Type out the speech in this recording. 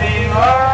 Happy are.